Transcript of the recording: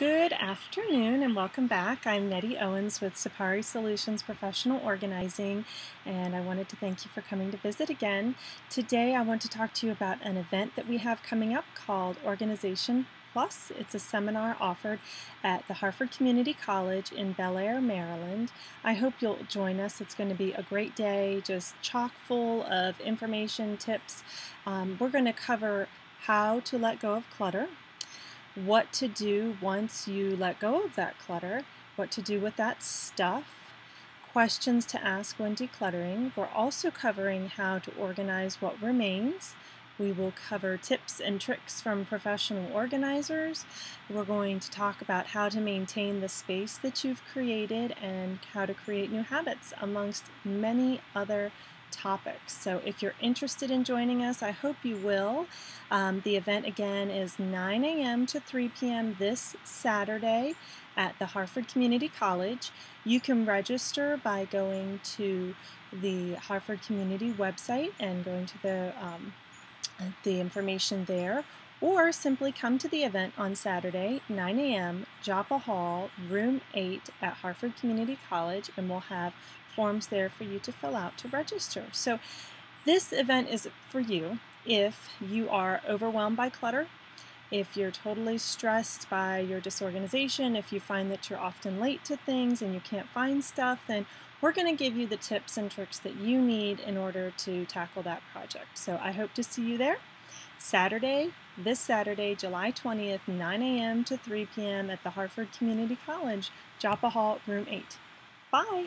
Good afternoon and welcome back. I'm Nettie Owens with Sappari Solutions Professional Organizing and I wanted to thank you for coming to visit again. Today I want to talk to you about an event that we have coming up called Organization Plus. It's a seminar offered at the Harford Community College in Bel Air, Maryland. I hope you'll join us. It's going to be a great day, just chock full of information, tips. Um, we're going to cover how to let go of clutter what to do once you let go of that clutter, what to do with that stuff, questions to ask when decluttering. We're also covering how to organize what remains. We will cover tips and tricks from professional organizers. We're going to talk about how to maintain the space that you've created and how to create new habits, amongst many other topics. So if you're interested in joining us, I hope you will. Um, the event again is 9 a.m. to 3 p.m. this Saturday at the Harford Community College. You can register by going to the Harford Community website and going to the, um, the information there or simply come to the event on Saturday, 9 a.m., Joppa Hall, room 8 at Harford Community College, and we'll have forms there for you to fill out to register. So this event is for you if you are overwhelmed by clutter, if you're totally stressed by your disorganization, if you find that you're often late to things and you can't find stuff, then we're going to give you the tips and tricks that you need in order to tackle that project. So I hope to see you there. Saturday, this Saturday, July 20th, 9 a.m. to 3 p.m. at the Harford Community College, Joppa Hall, room 8. Bye!